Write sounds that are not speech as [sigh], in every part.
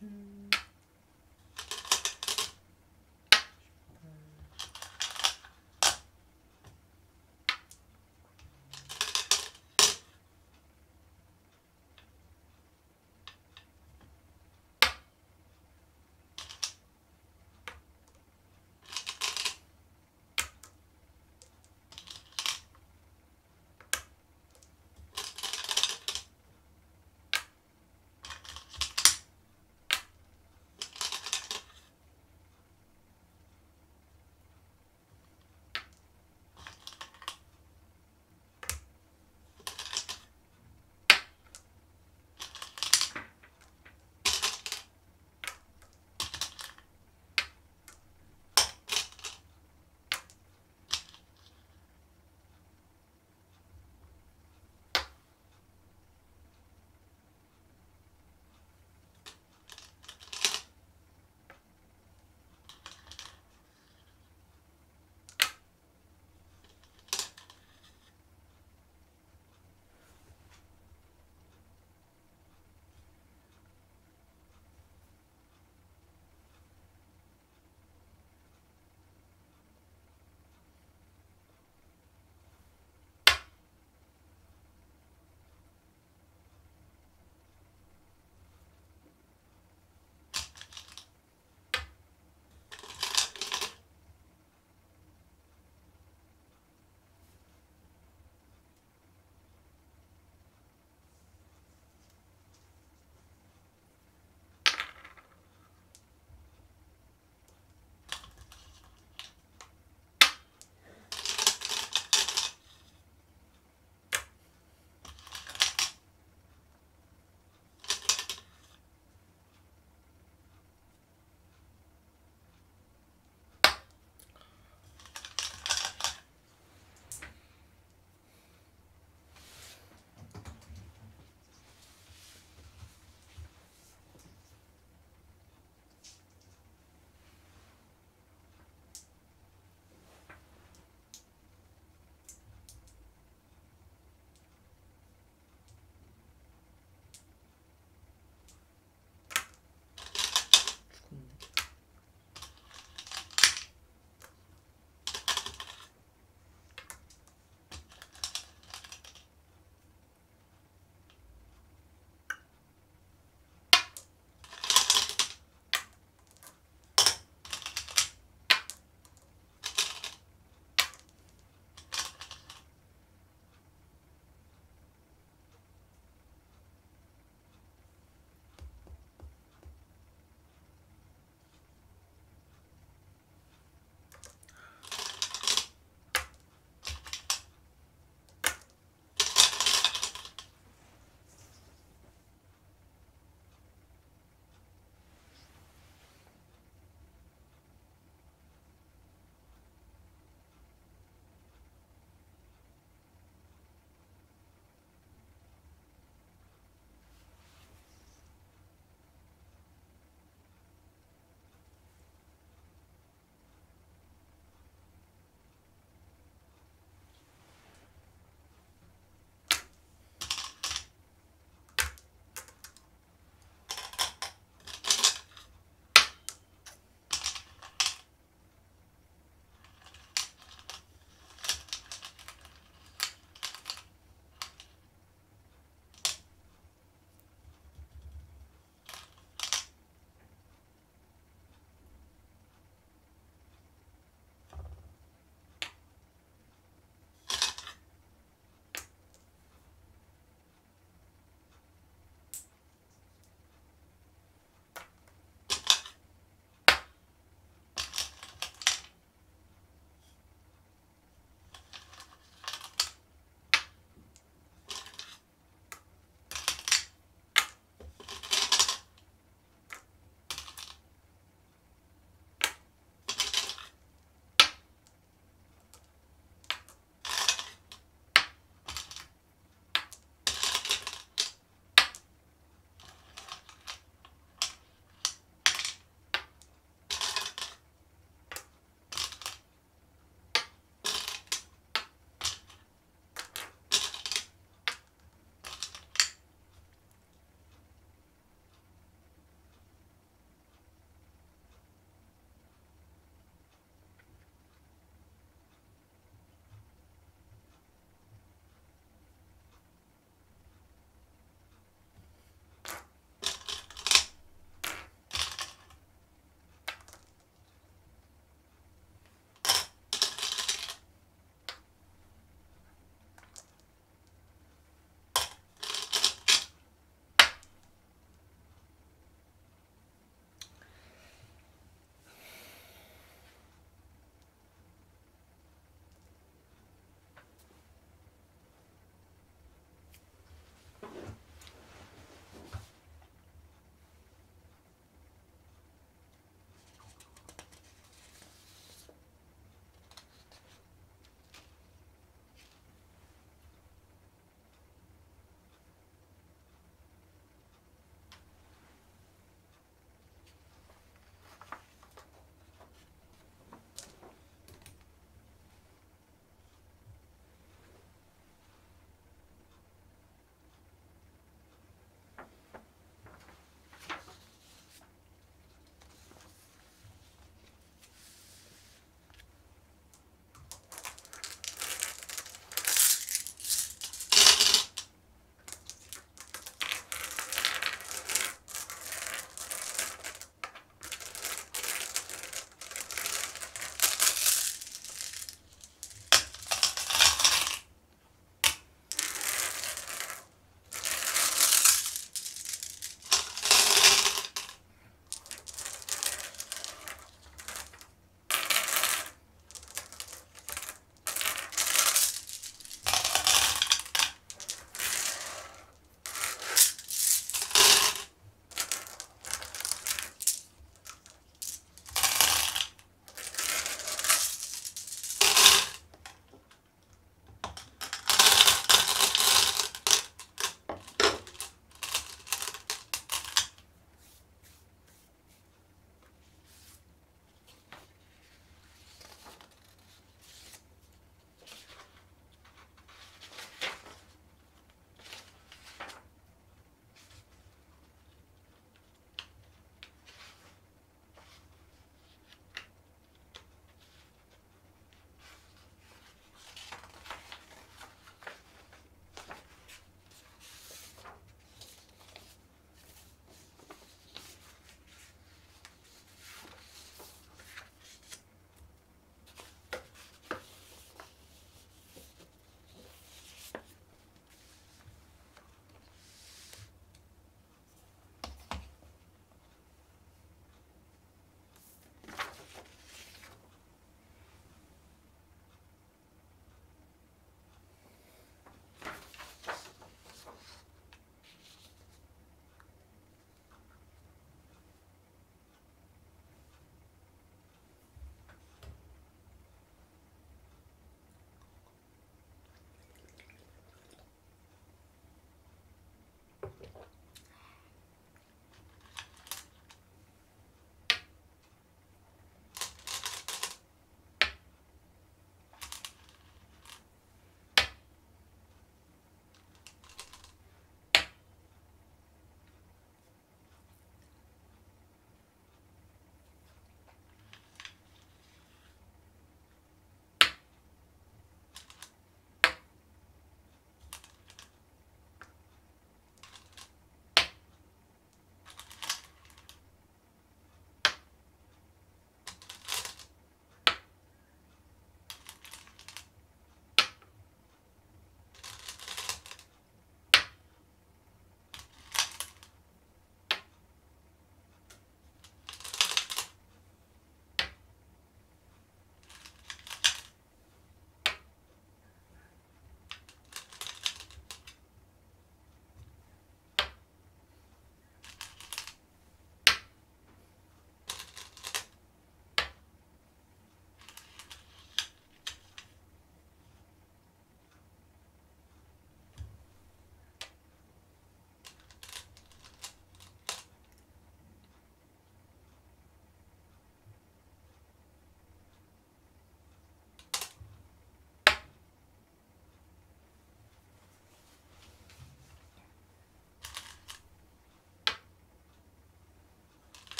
Shoo.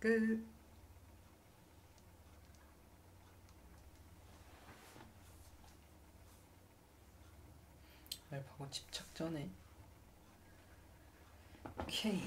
끝. 알파고 집착 전에. 오케이.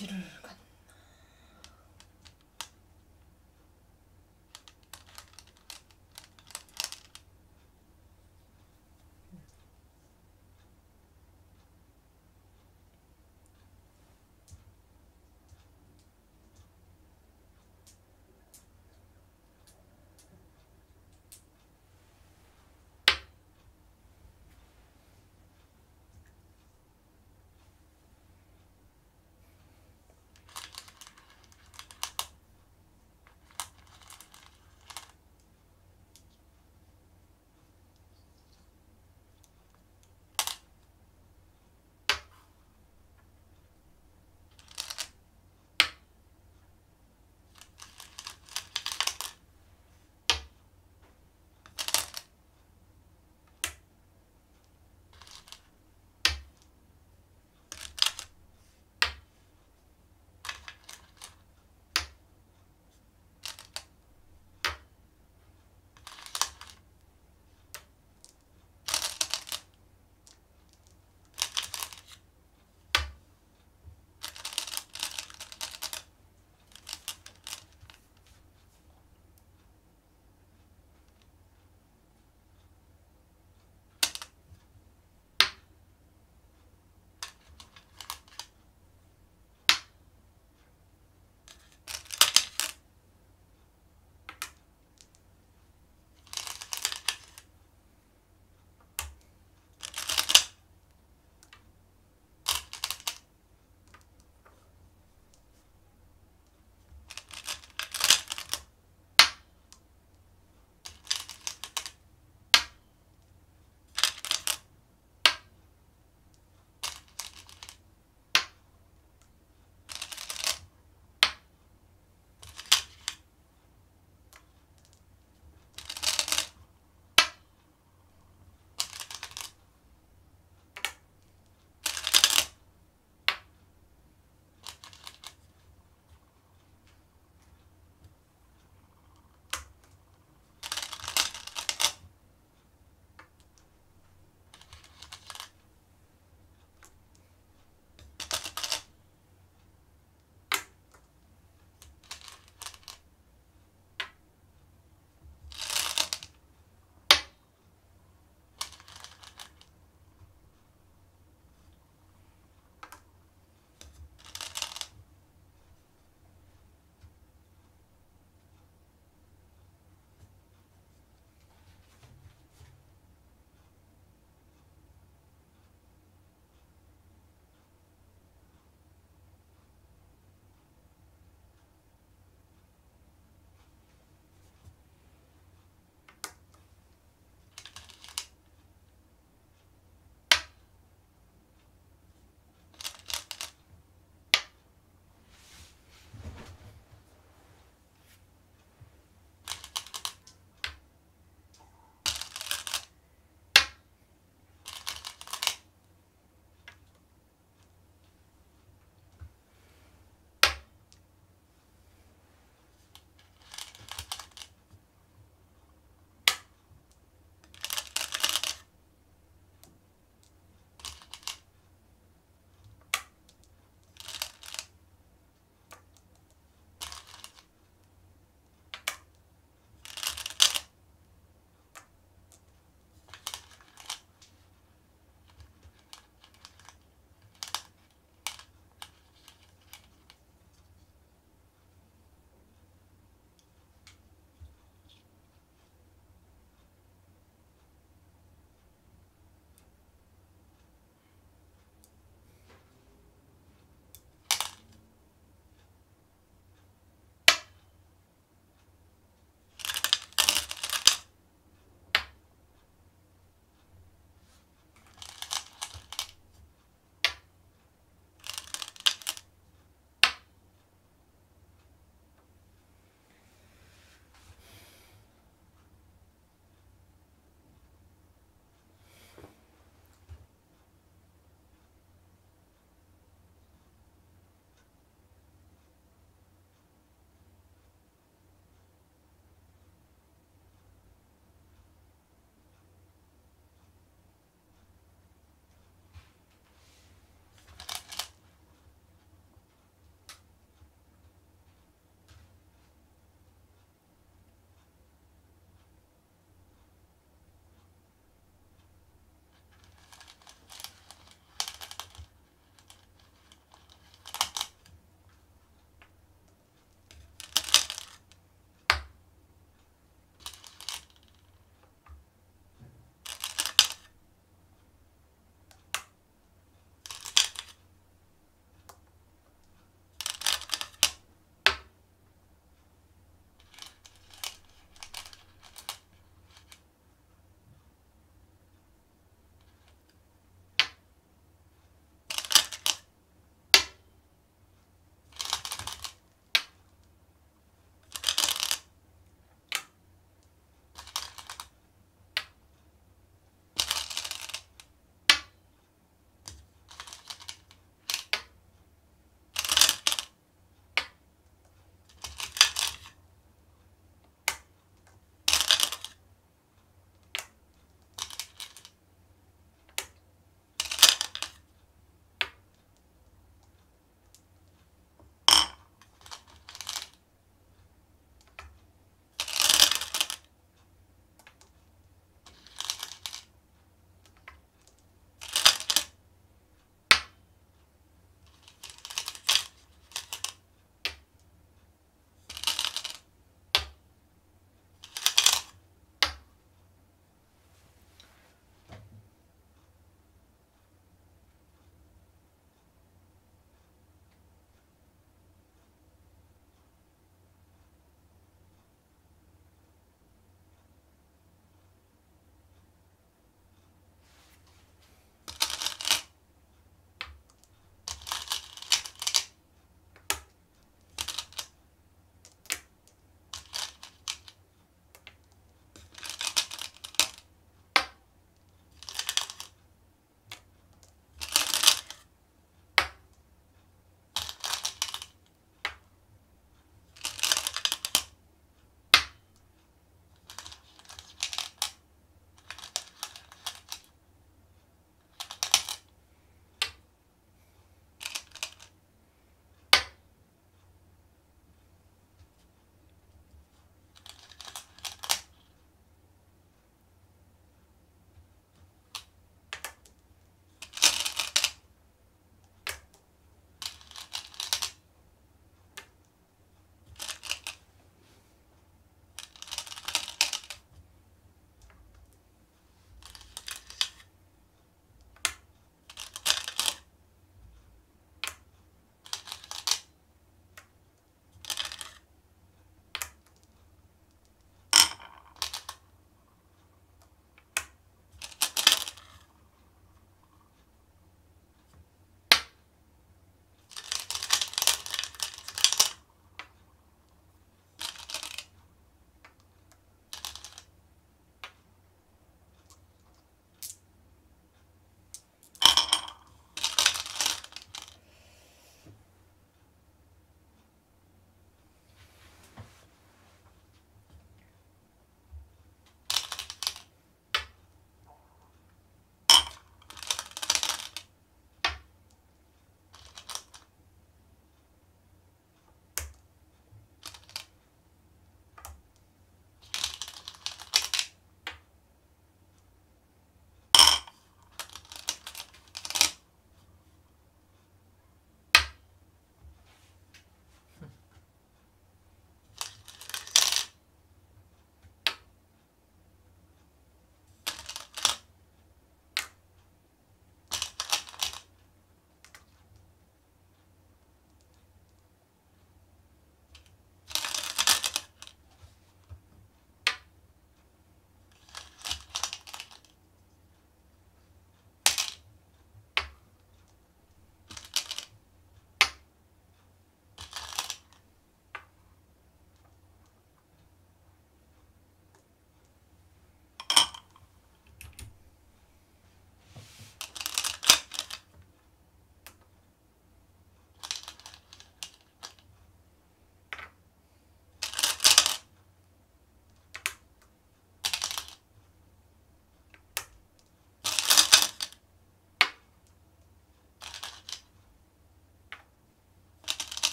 어디를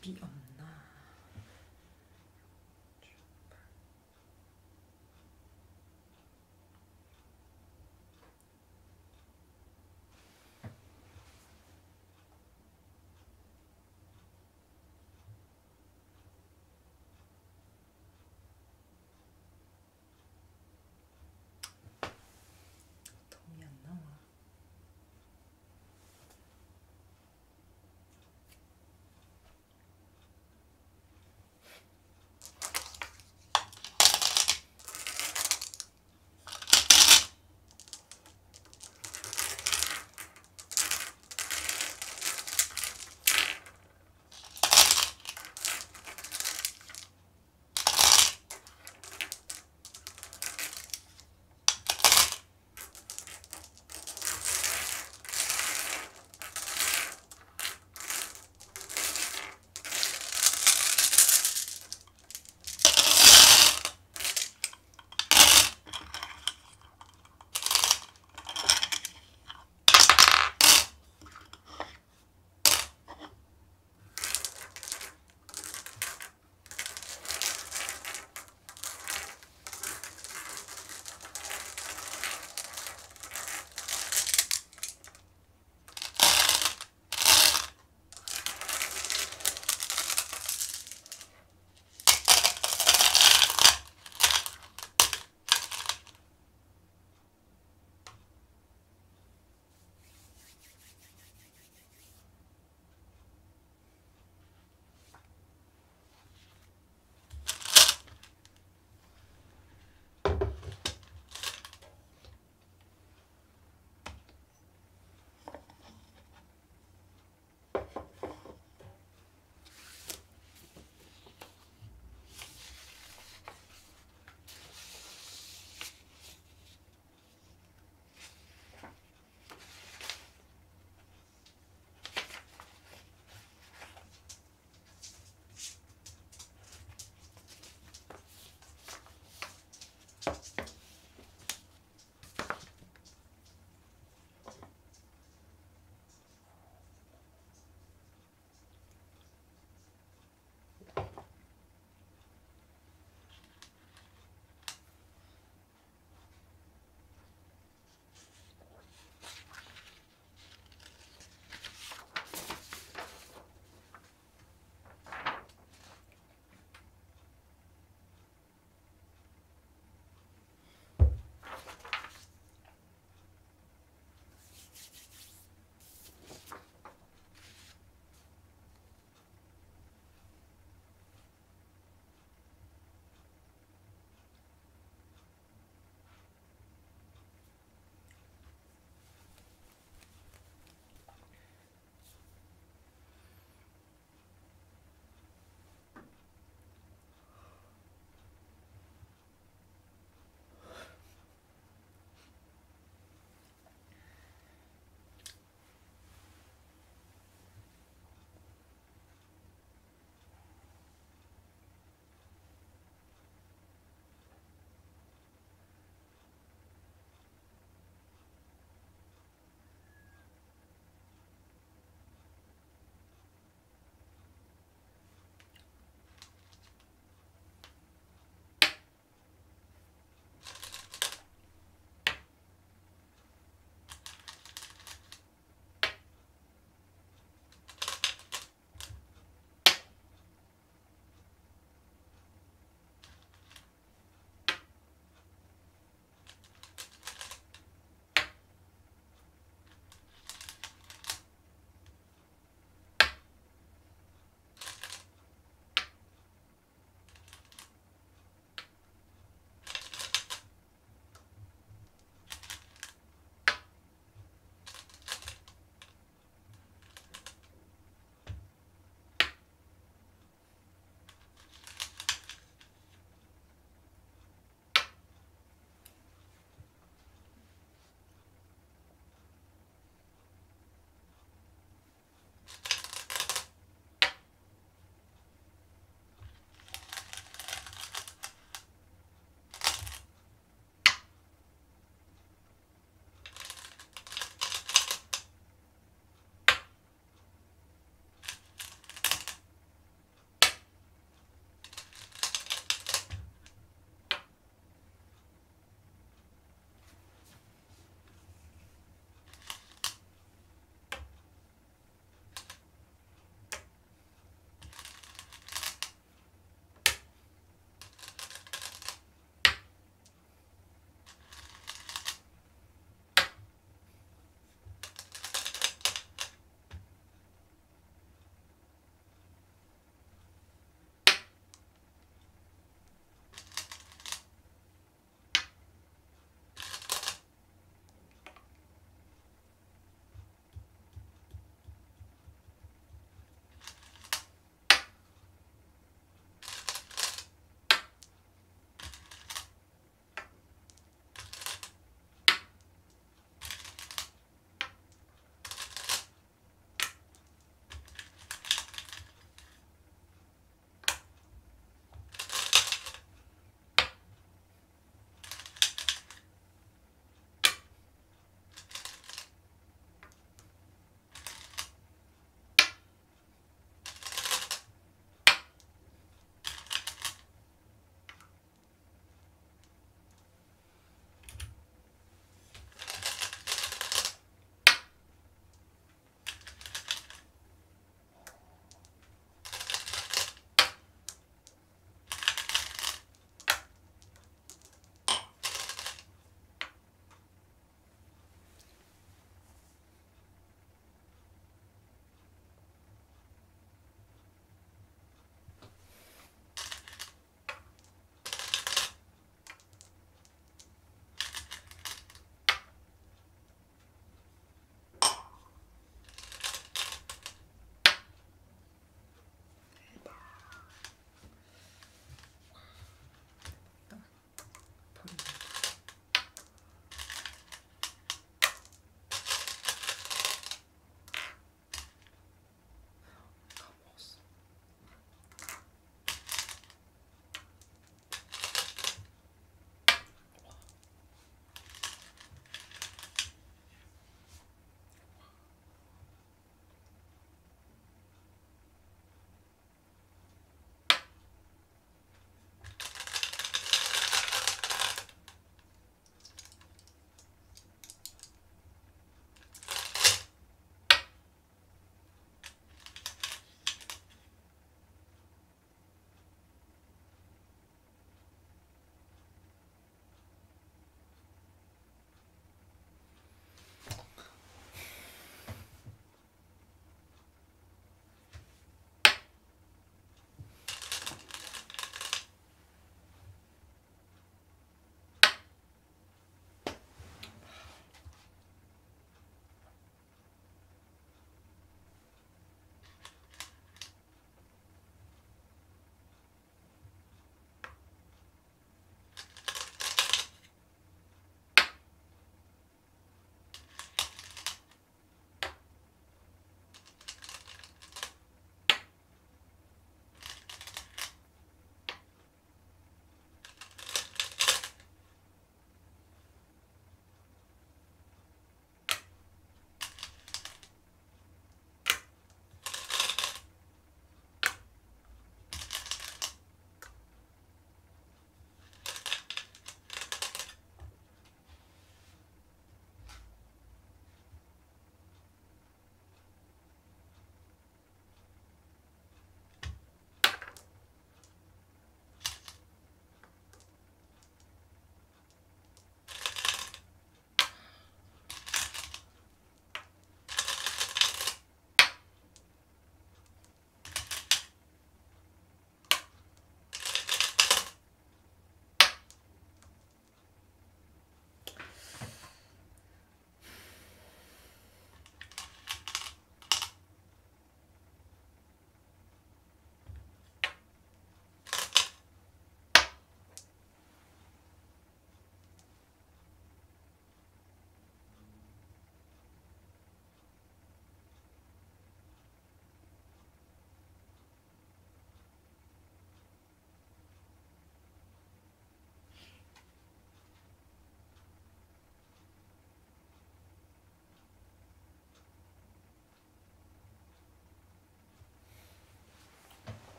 갔나?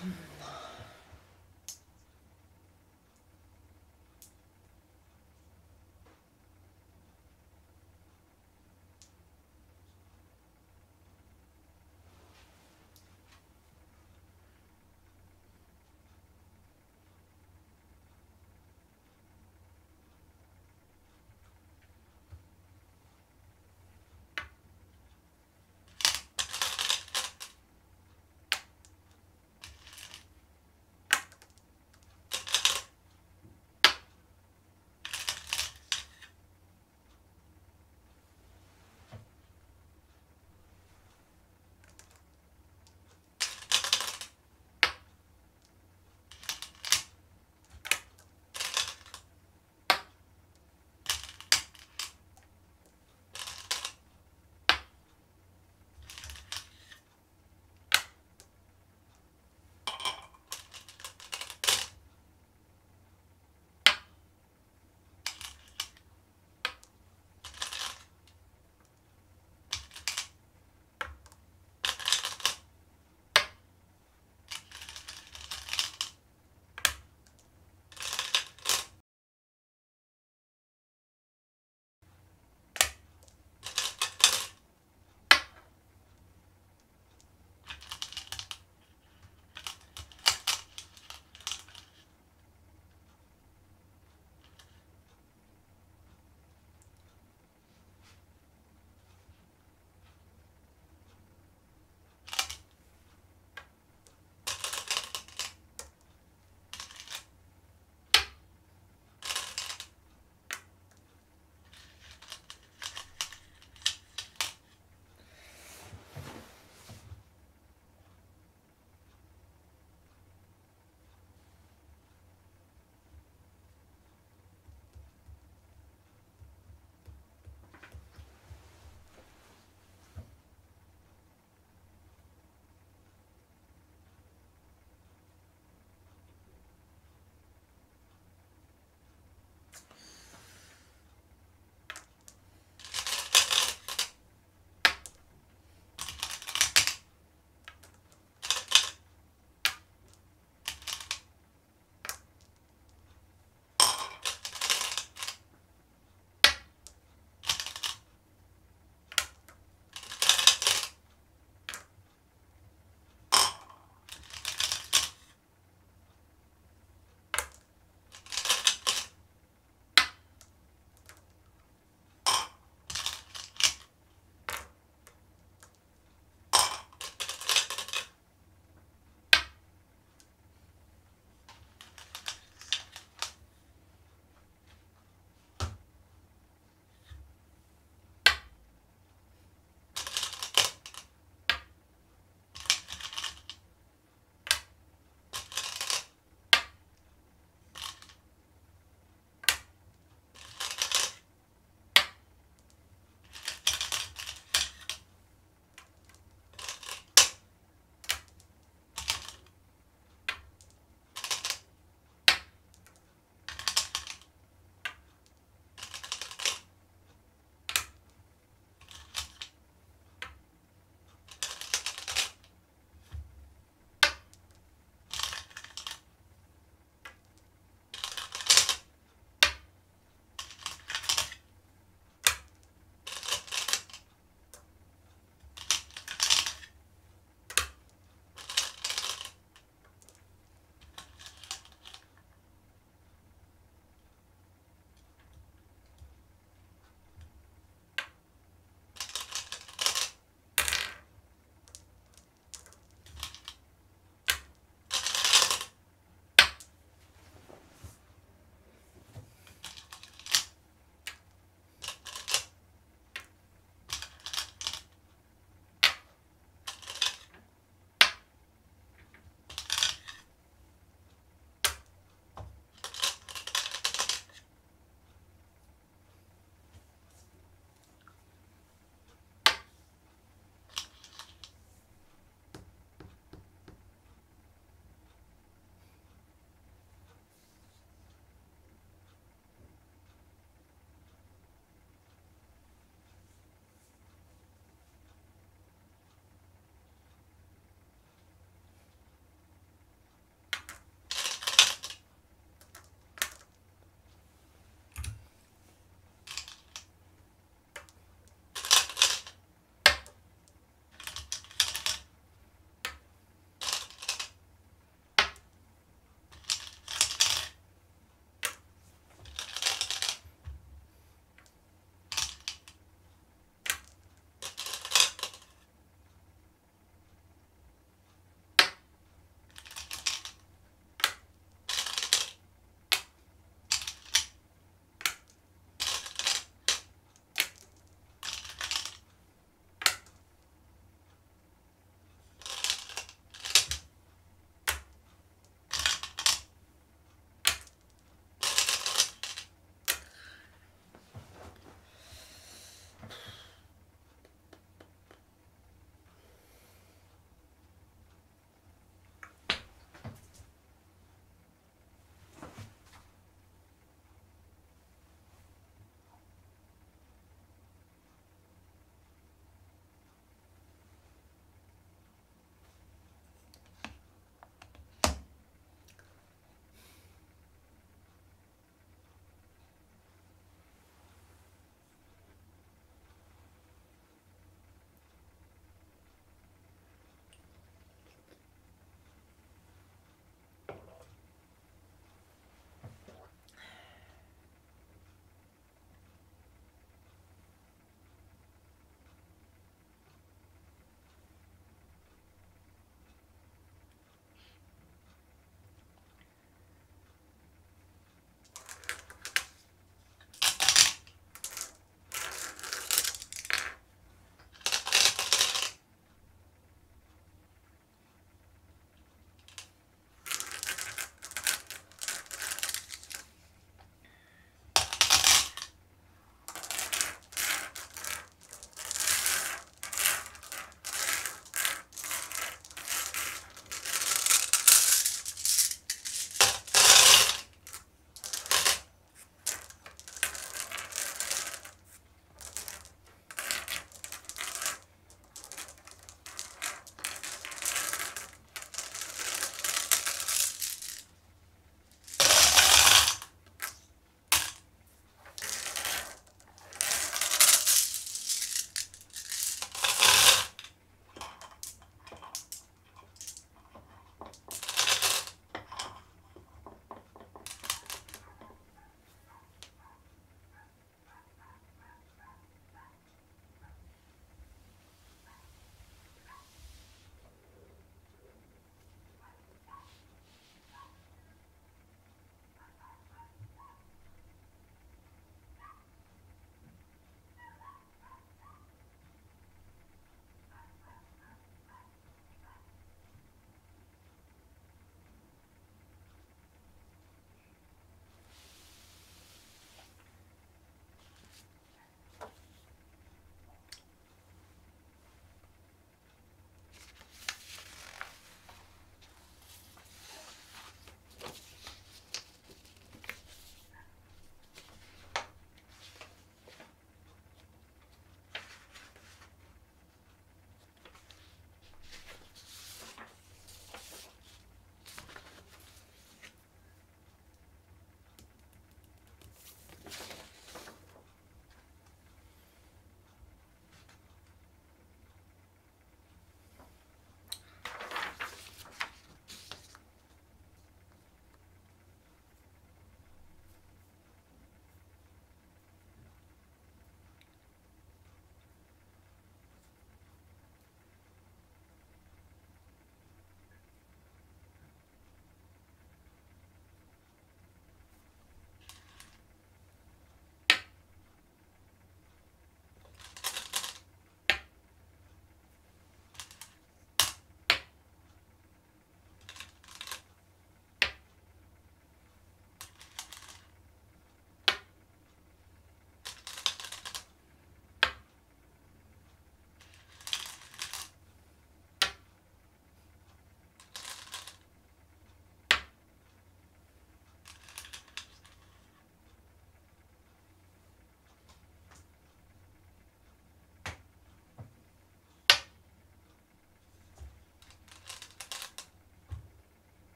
Hmm.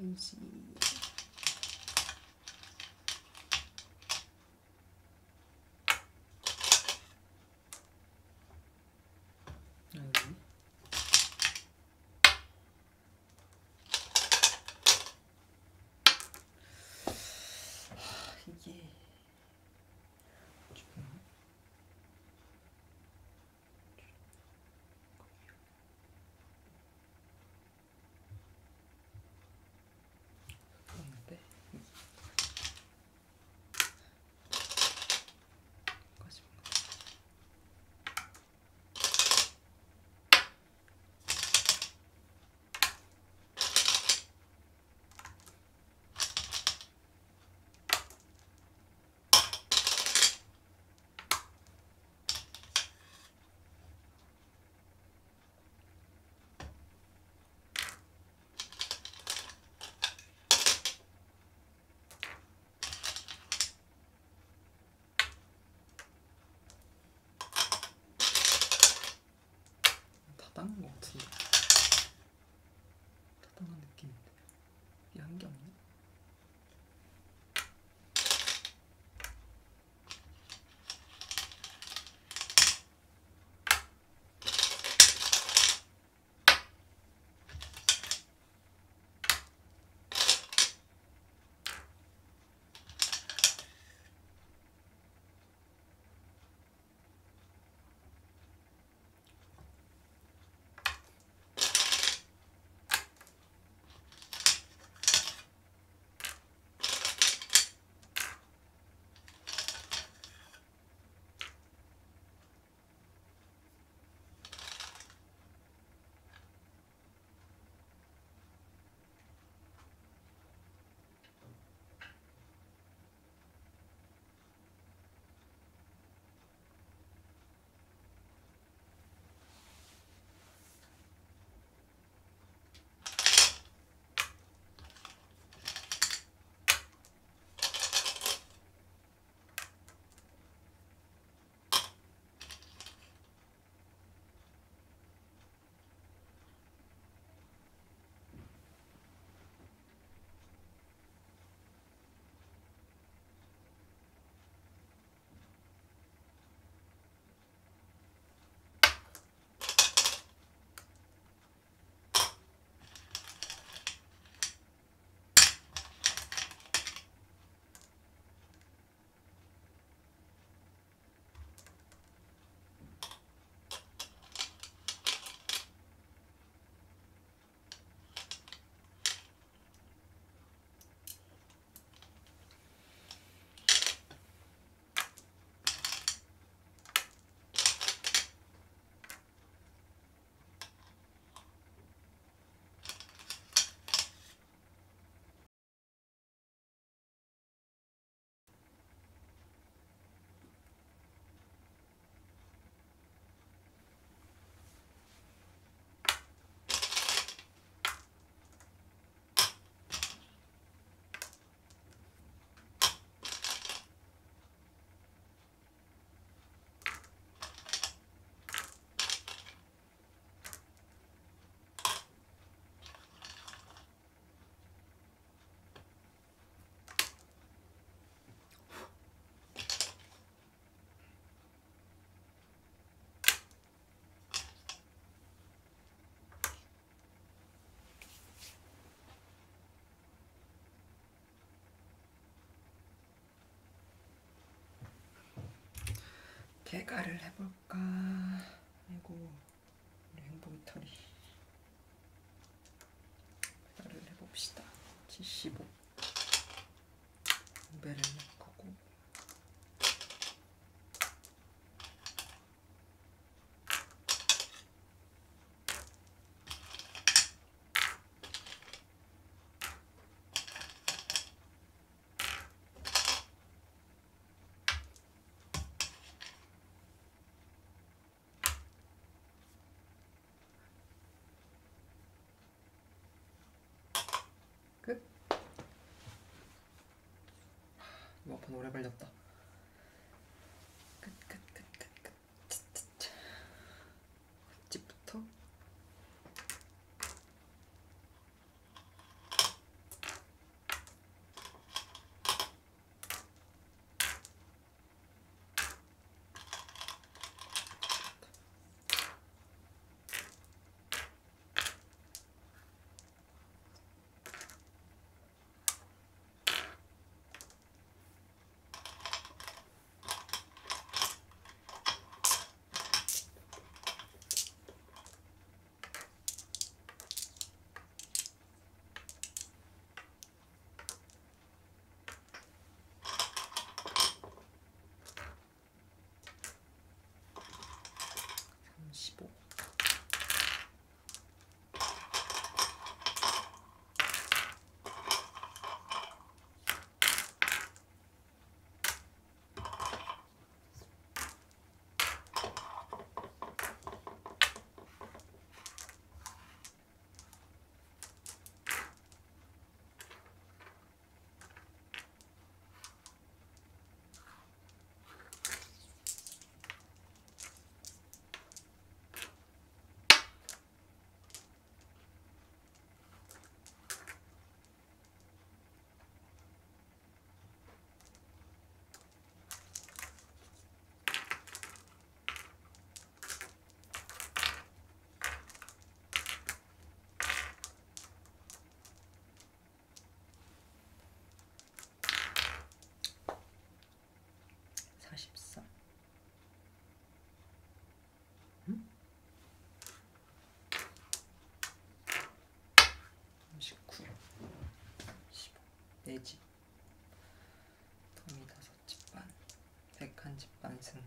여기 하, 이게 개가를 해볼까? 아이고 우리 행복이 털이. 개가를 해봅시다. 75 배를 넣고 끝. 이거 아파 오래 걸렸다. 끝, 끝, 끝, 끝, 끝. 차, 차, 차. 집부터 39 15 4집. 도미 다섯 집 반, 백한 집 반 승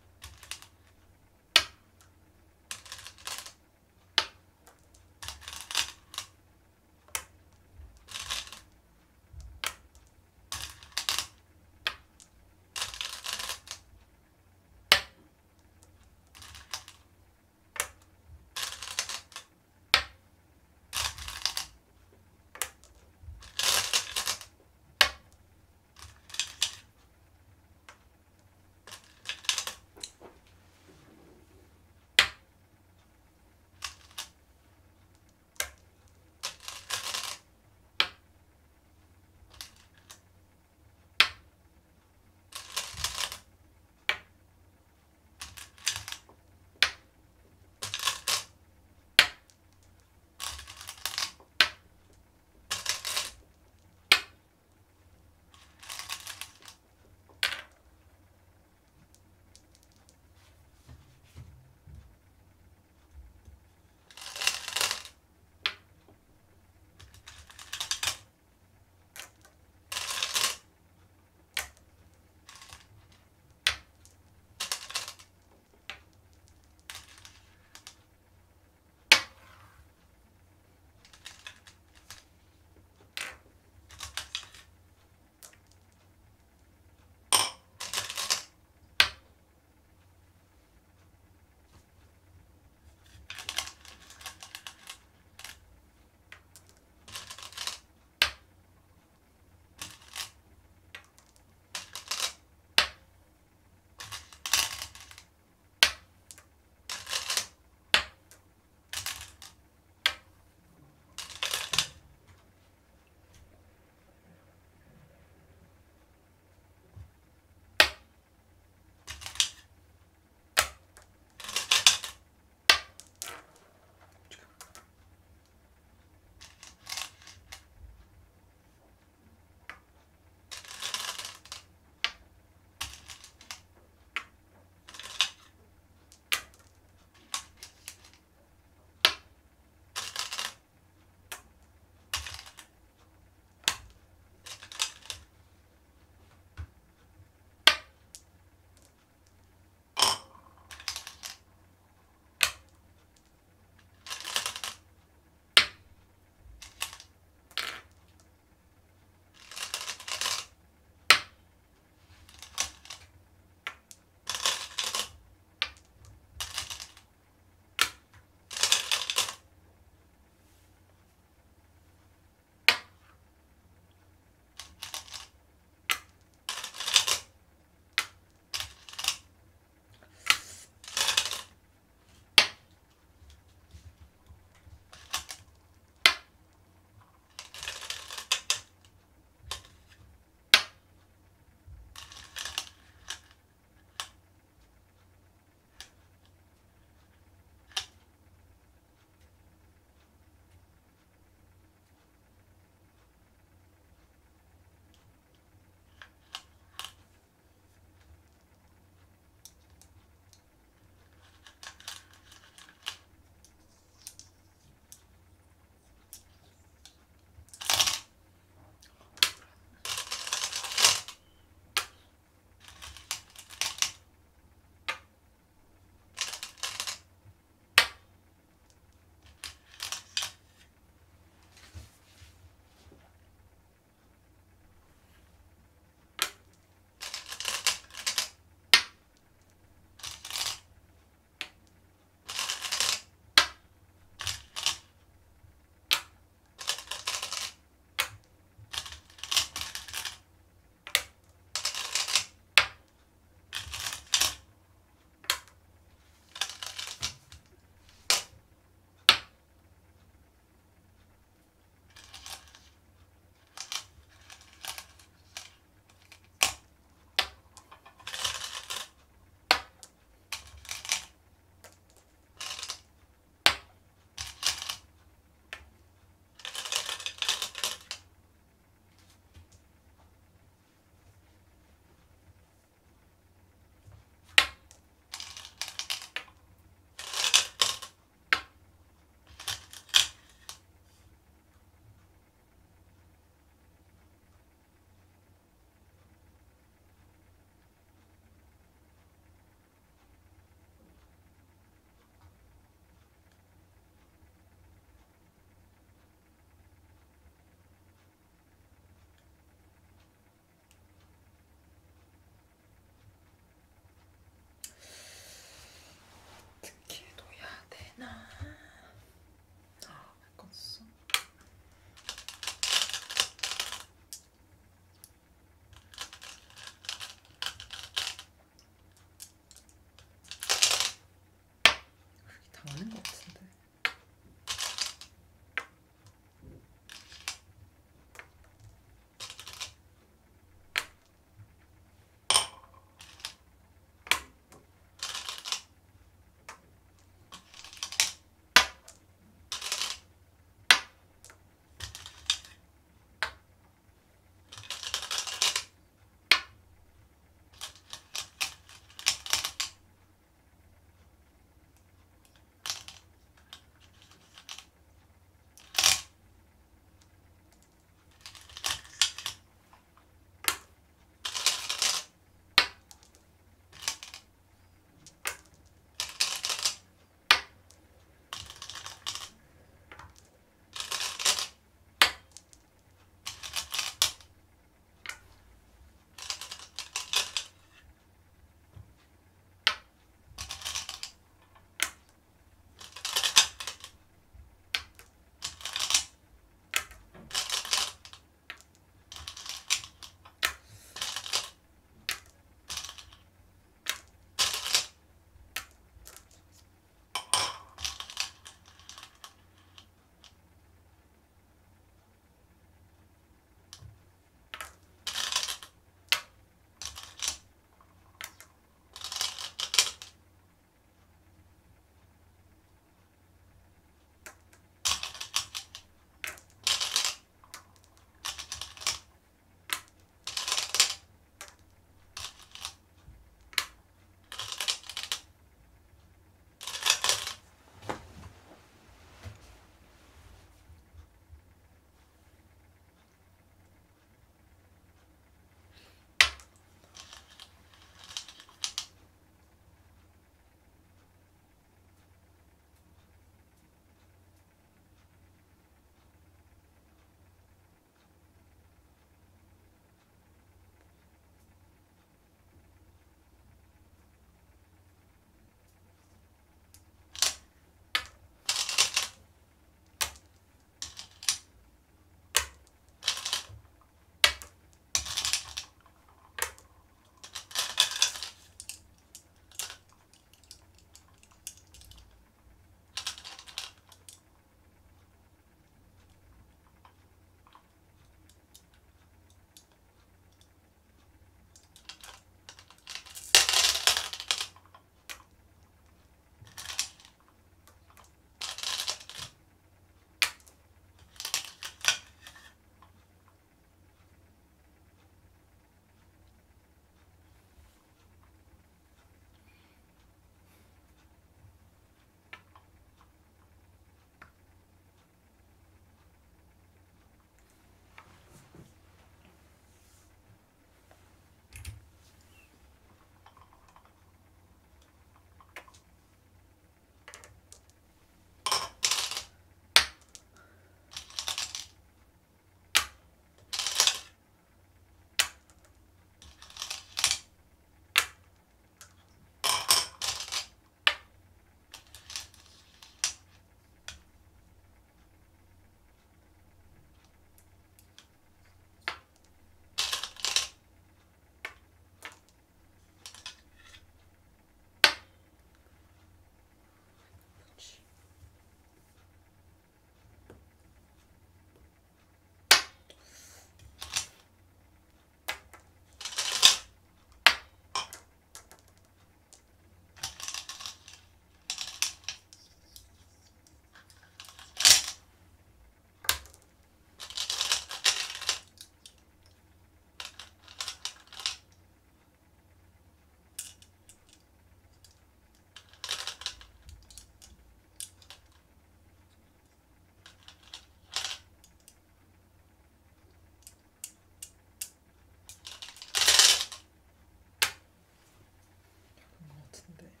someday.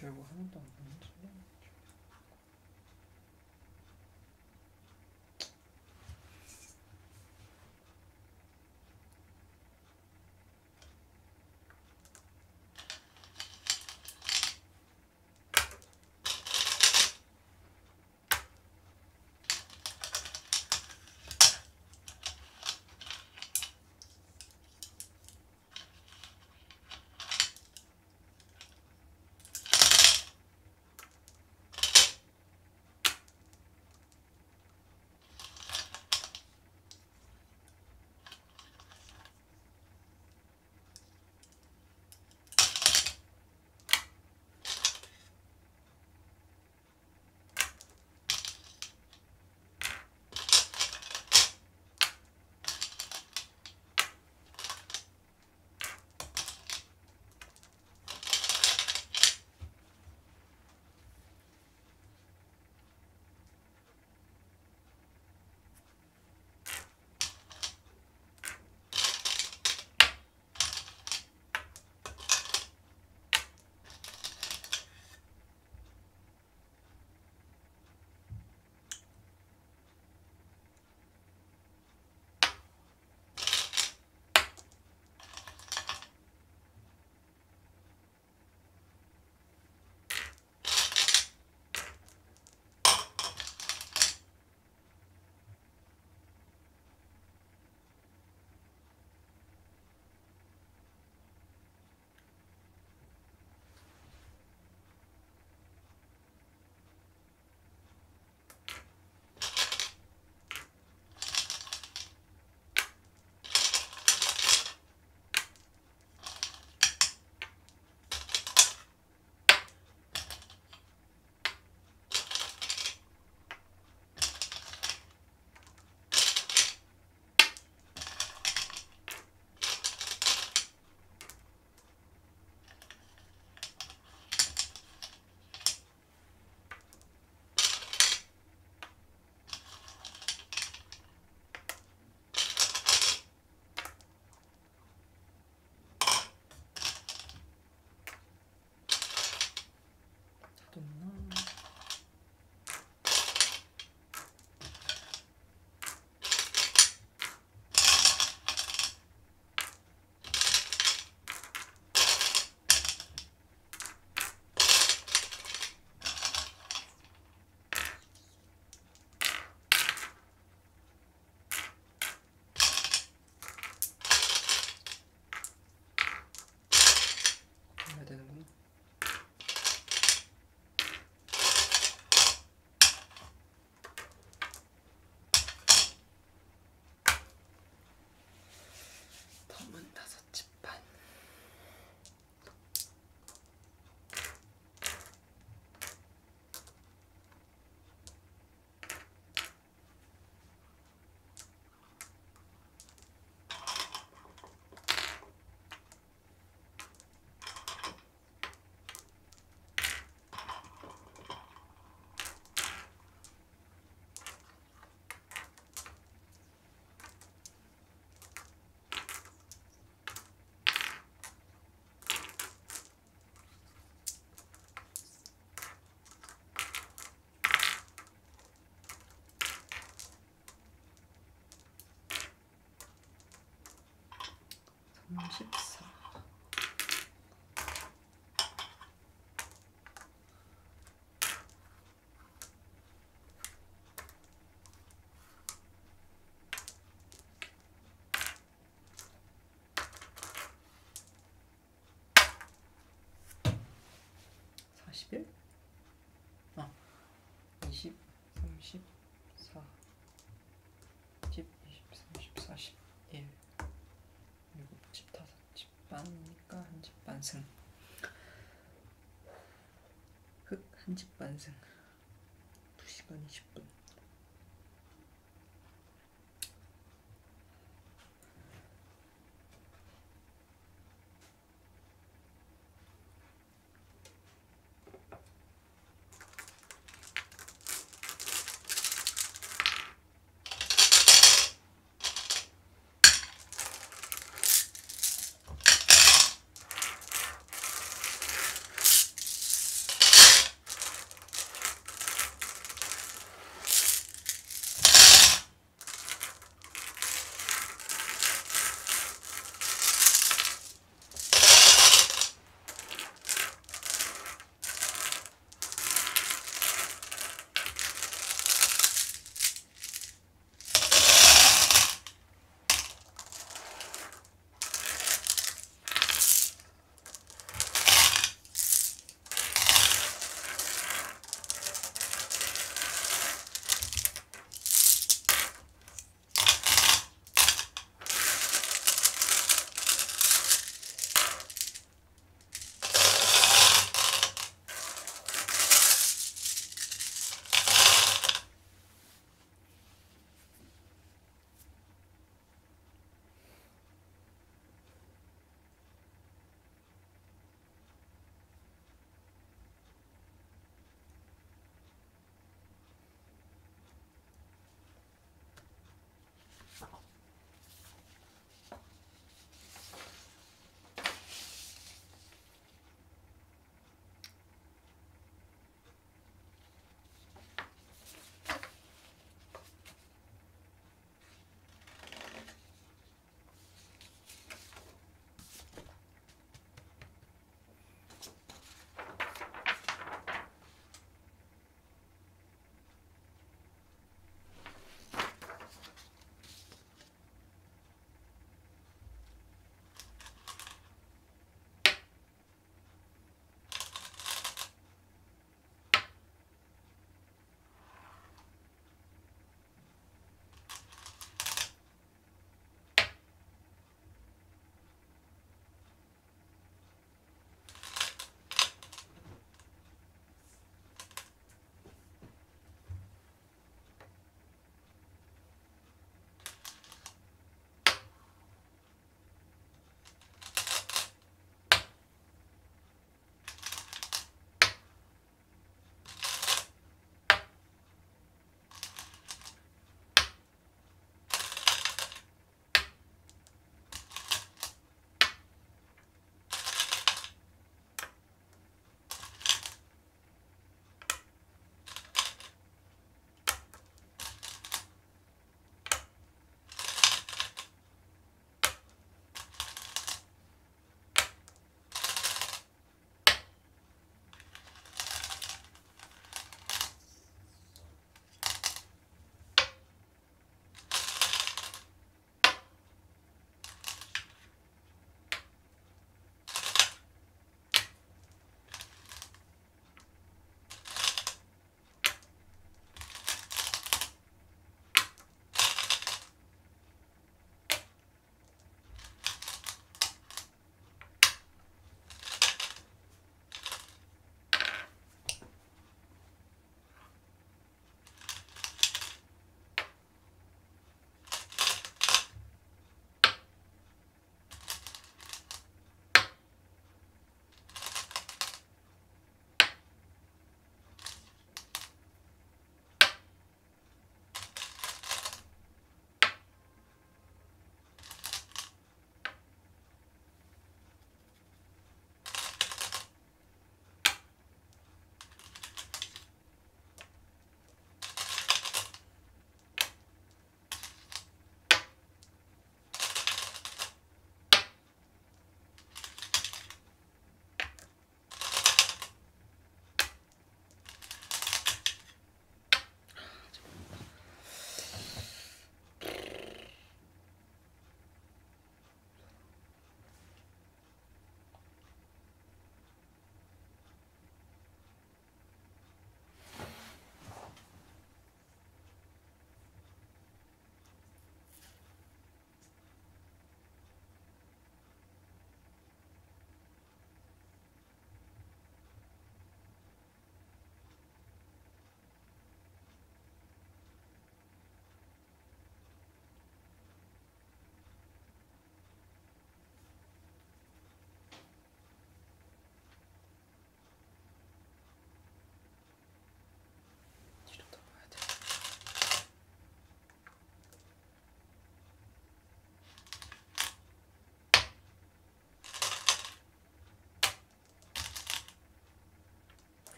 결국 하나도 안 보는 소리야? 41 아, 20 30 4 10 20 30 41 일곱 집 다섯 집 반이니까 한집 반승. 흑 한집 반승. 2시간 20분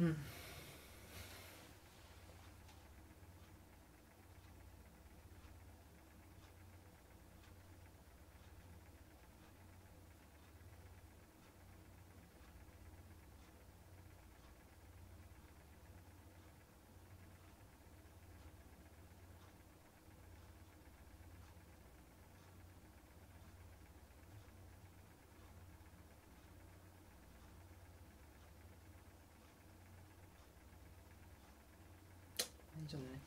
Mm. 많이 졌네.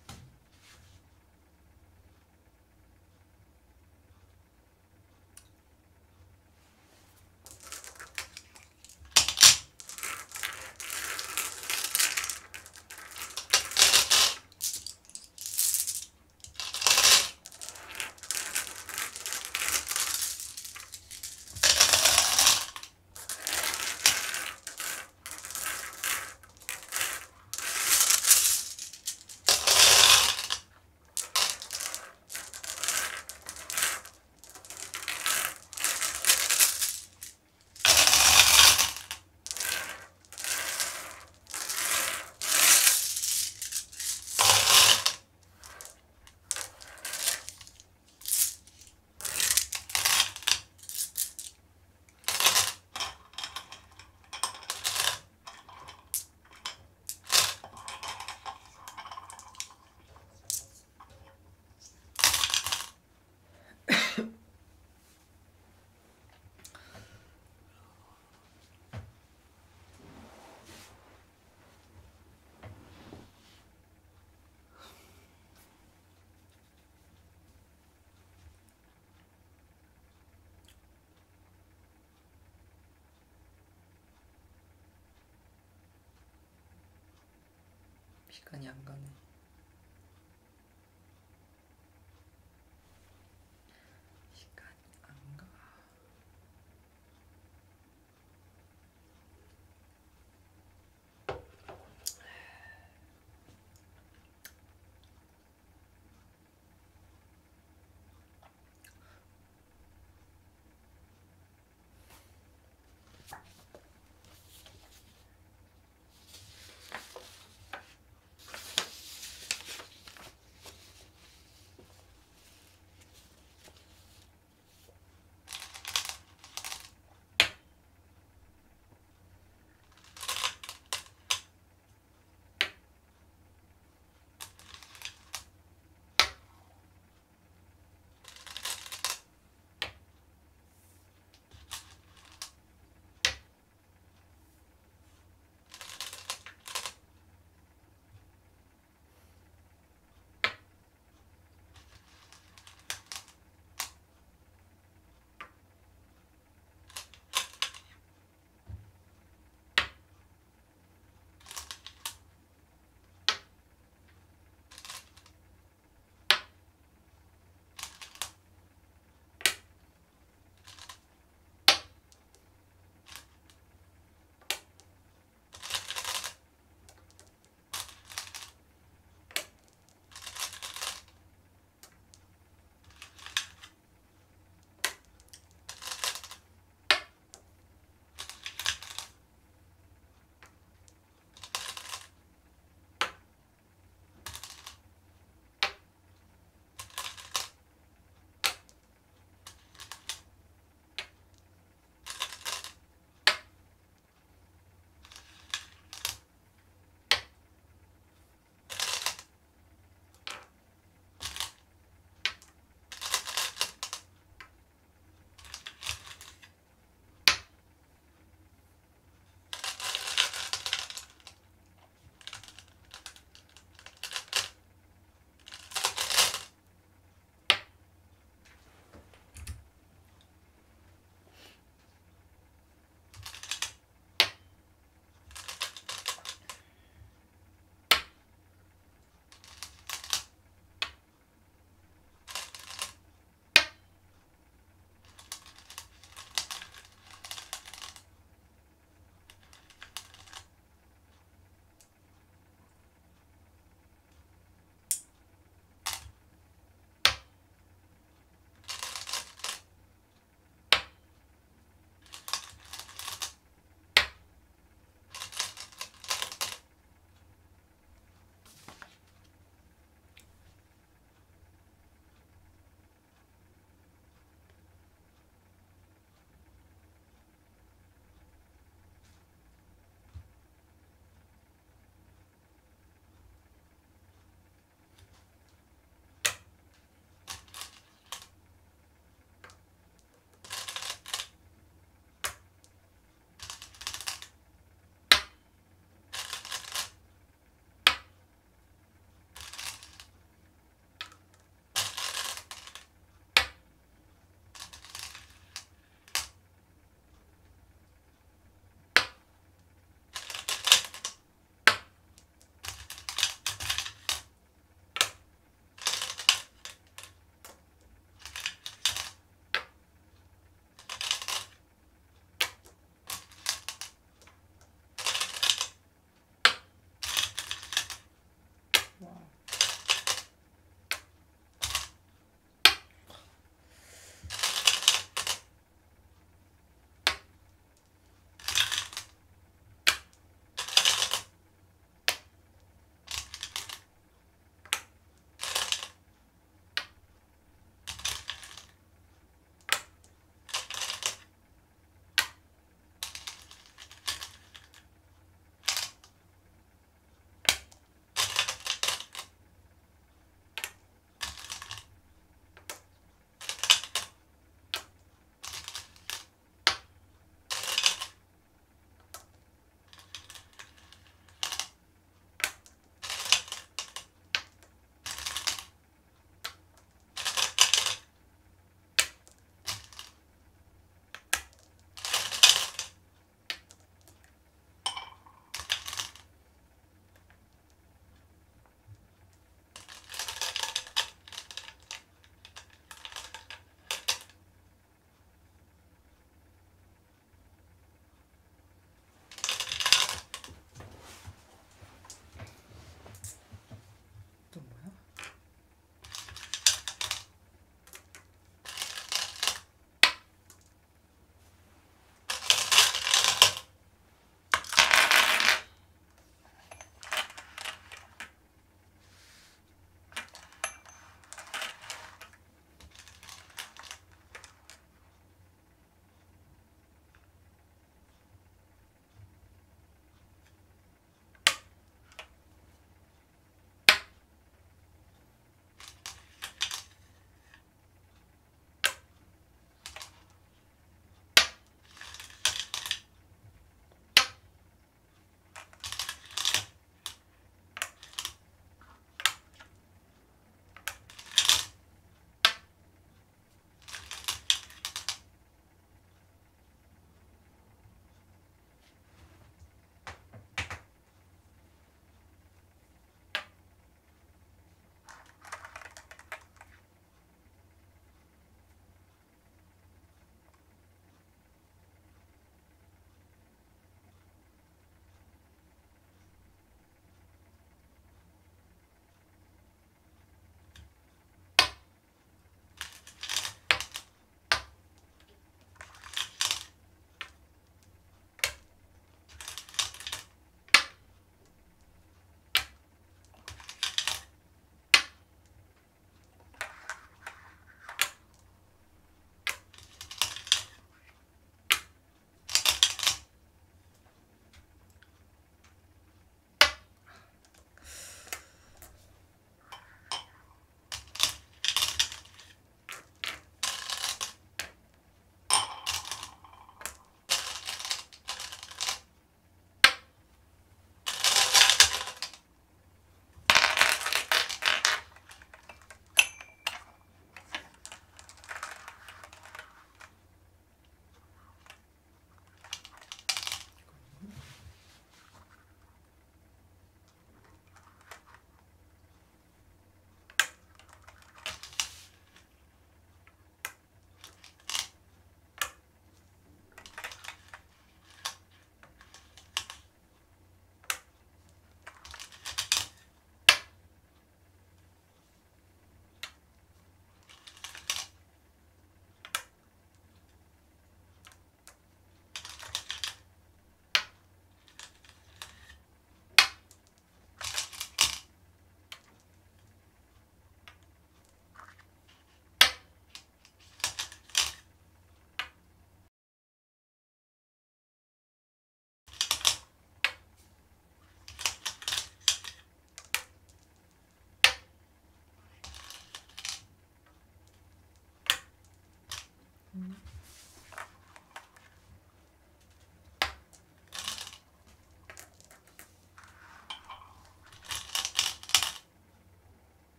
시 간이 안 가네.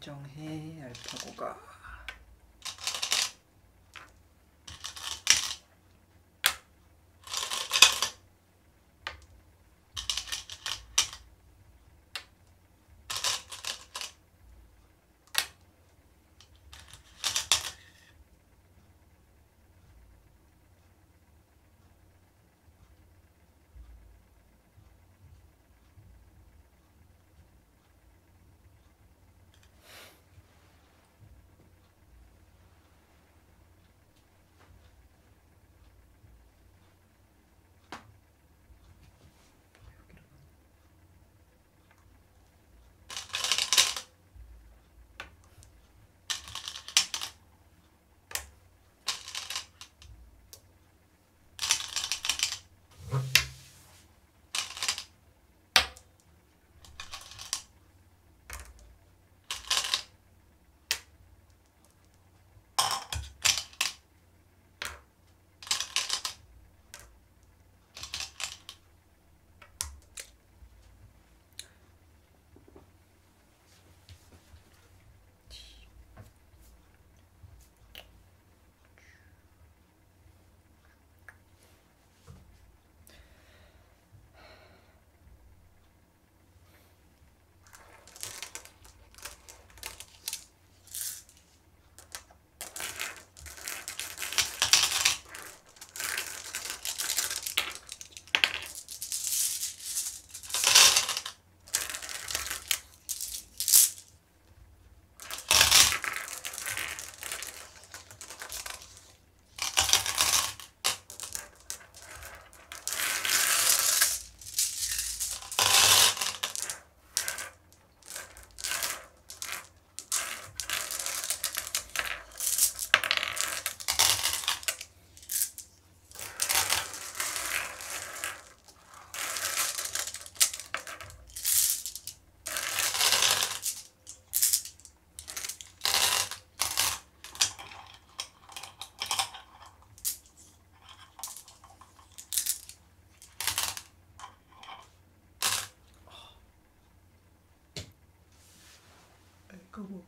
인정해 알파고가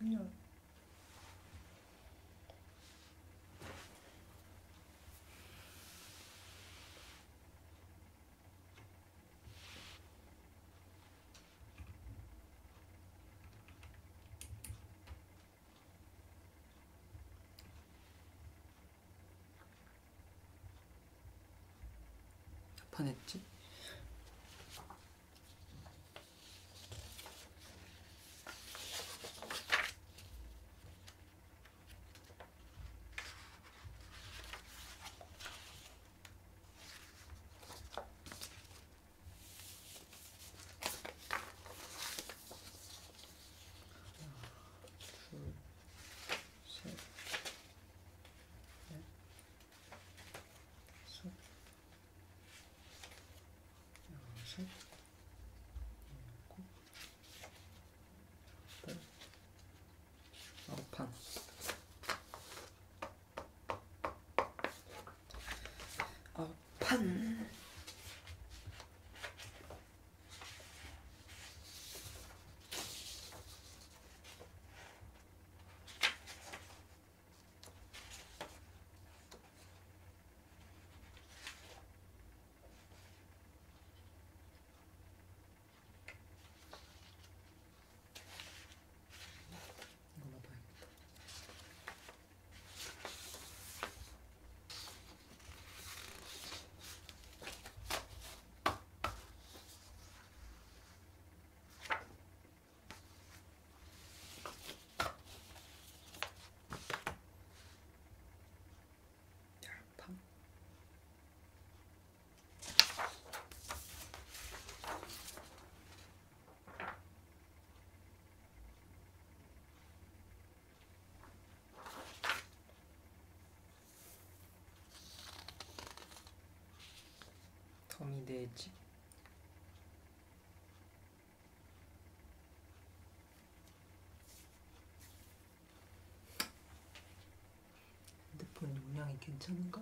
알까 뭐냐 판했지? 둘, 셋, 넷, 다섯, 여섯, 일곱, 여덟, 아홉 판. 아홉 판. 이거 봐야겠다. 열판 텀이 되지 핸드폰 용량이 괜찮은가?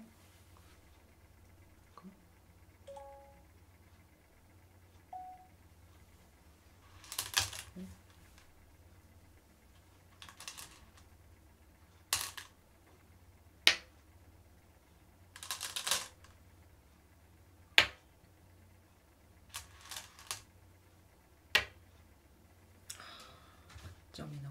胶面呢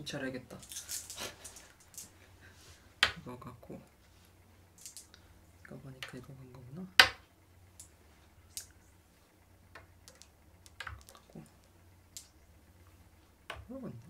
신 차려야겠다. [laughs] 이거 갖고 이거 보니까 이거 간 거구나. 갖고 이거 있네.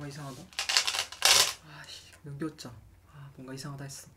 뭔가 이상하다. 아씨, 연기였자. 아, 뭔가 이상하다 했어.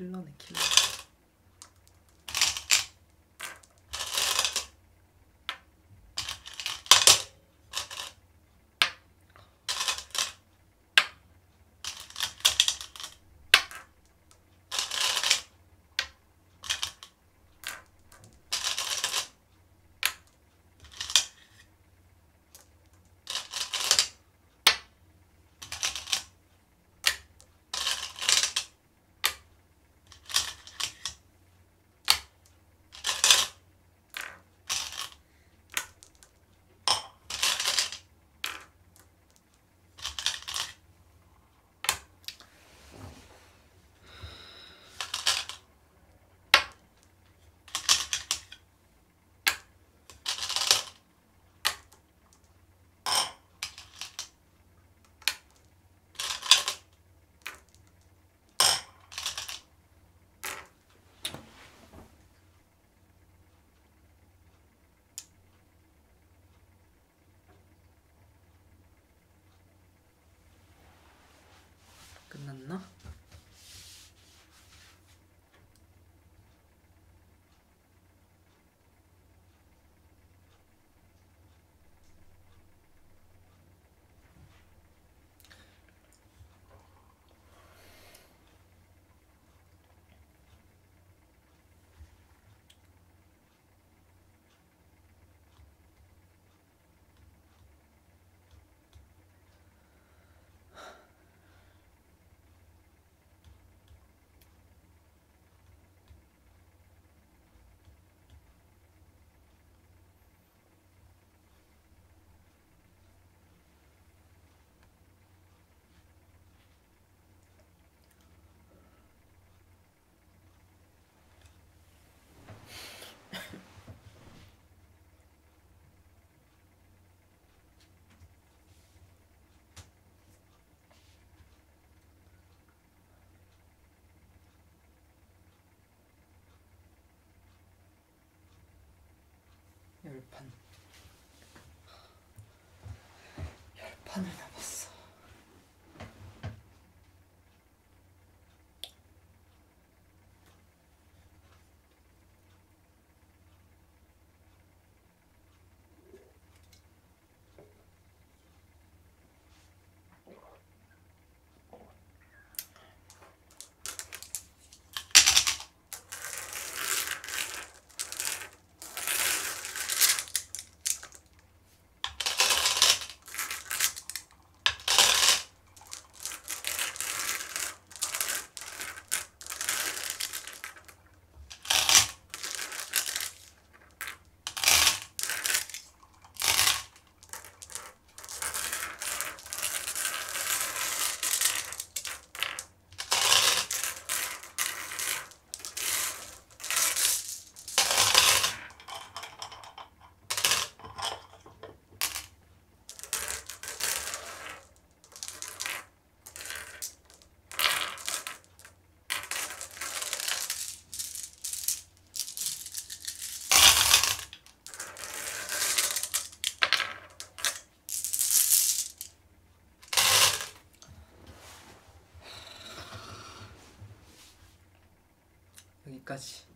kilona kilona. 열판. 열판을 남 여기까지.